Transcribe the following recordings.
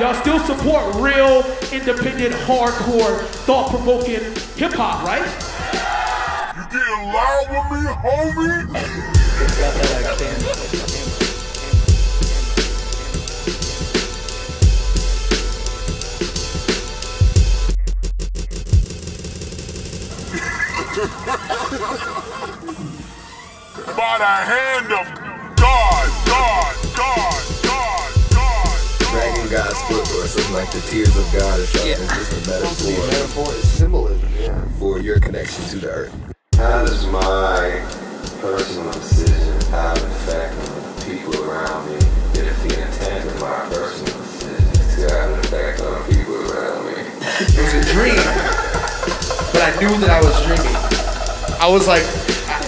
Y'all still support real, independent, hardcore, thought-provoking hip hop, right? You getting loud with me, homie? By the hand of Something like the tears of God or something. It's just a metaphor Metaphor is symbolism, yeah. for your connection to the earth. How does my personal decision have an effect on the people around me? If the intent of my personal decision to have an effect on the people around me? It was a dream, but I knew that I was dreaming. I was like,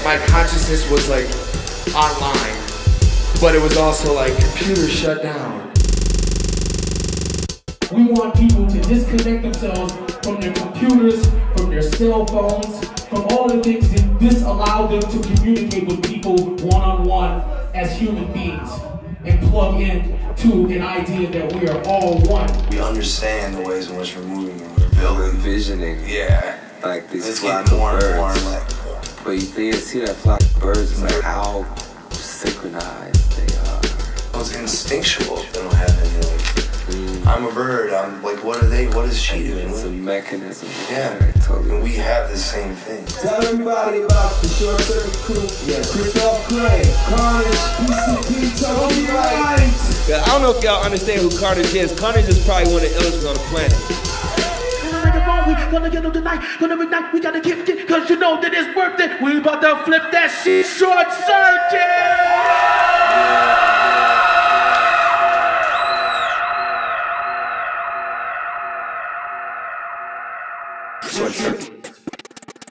my consciousness was like online, but it was also like computer shut down. We want people to disconnect themselves from their computers, from their cell phones, from all the things that this allow them to communicate with people one-on-one as human beings and plug in to an idea that we are all one. We understand the ways in which we're moving and we're building. envisioning Yeah. like this It's flock of more and more birds. and like, But you think see that flock of birds, it's like how synchronized they are. it's instinctual. They don't have any like, I'm a bird, I'm like, what are they, what is she doing? It's a mechanism. Yeah, totally. and we have the same thing. Tell everybody about the short circuit crew. Yeah, Kristoff Krane, Carnage, PCP, Toki Wright. I don't know if y'all understand who Carnage is. Carnage is probably one of the illest on the planet. Gonna make a phone, we gonna get them tonight, gonna ignite, we gotta get it, cause you know that it's worth it. We about to flip that shit short circuit! Short circuit.